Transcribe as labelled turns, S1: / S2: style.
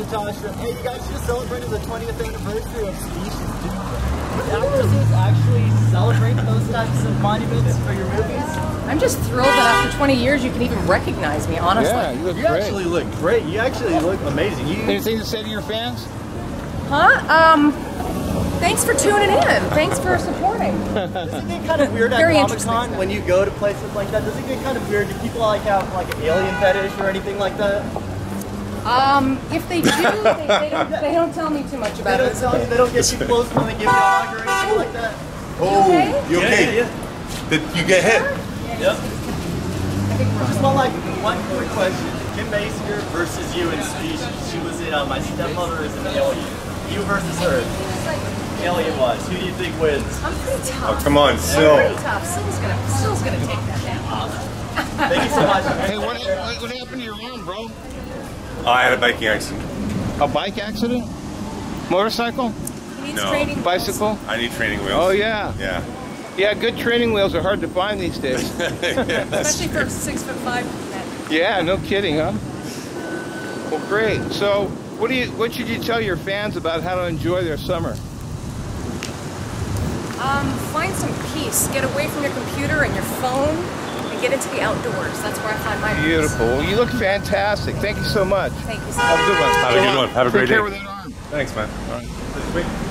S1: Natasha. Hey, you guys just celebrated the 20th anniversary of Species Do. actresses actually celebrate those types of monuments for your movies?
S2: I'm just thrilled that after 20 years you can even recognize me, honestly.
S3: Yeah, you look
S1: you
S3: great.
S1: actually look great. You actually look amazing. You...
S3: Anything to say to your fans?
S2: Huh? Um, thanks for tuning in. Thanks for supporting.
S1: does it get kind of weird
S2: Very
S1: at
S2: Comic
S1: Con when you go to places like that? Does it get kind of weird? Do people like have like an alien fetish or anything like that?
S2: Um, if they do, they, they, don't, they don't tell me too much about
S1: They
S2: about
S1: don't
S2: it.
S1: tell you. They don't get too close when they give you a hug or anything like that.
S4: Oh,
S2: okay?
S4: you okay?
S1: yeah.
S4: Did you get hit?
S1: Yep. Just one like one quick question. Kim Basinger versus you in Species. She was in uh, My Stepmother is an Alien. You versus her. Alien was. Who do you think wins?
S2: I'm pretty tough.
S4: Oh, come on,
S2: I'm
S4: Sil.
S2: pretty tough. Sil's gonna, Sil's gonna take that down.
S1: Thank you so much.
S3: Hey, what, what, what happened to your arm, bro?
S4: Oh, I had a biking accident.
S3: A bike accident? Motorcycle?
S2: He needs
S4: No.
S2: training.
S3: Bicycle?
S4: I need training wheels.
S3: Oh, yeah.
S4: Yeah.
S3: Yeah, good training wheels are hard to find these days.
S2: Especially for six foot five men.
S3: yeah, no kidding, huh? Well, great. So, what do you? What should you tell your fans about how to enjoy their summer?
S2: Um, find some peace. Get away from your computer and your phone and get into the outdoors. That's where I find my.
S3: Beautiful. Well, you look fantastic. Thank you so much.
S2: Thank you so
S3: Have a good one.
S4: Have a good one. Have a
S3: Take
S4: great
S3: care
S4: day.
S3: with that arm.
S4: Thanks, man. All right.